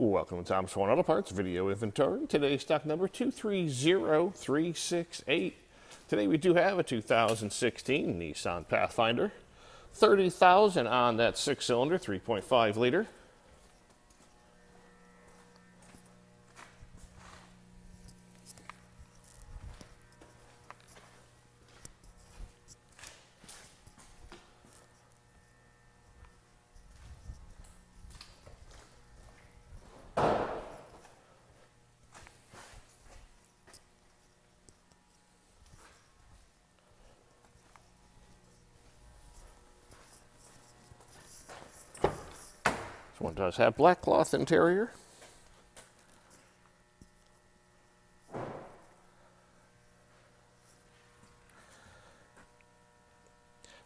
Welcome to Tom's Foreign Auto Parts video inventory. Today's stock number 230368. Today we do have a 2016 Nissan Pathfinder. 30,000 on that six cylinder, 3.5 liter. This one does have black cloth interior.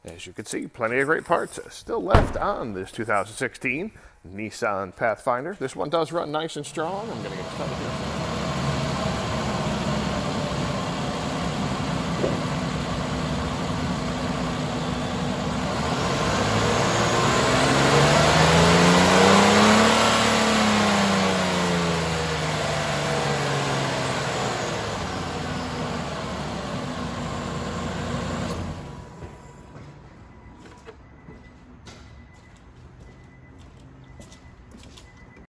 As you can see, plenty of great parts still left on this 2016 Nissan Pathfinder. This one does run nice and strong. I'm going to get here.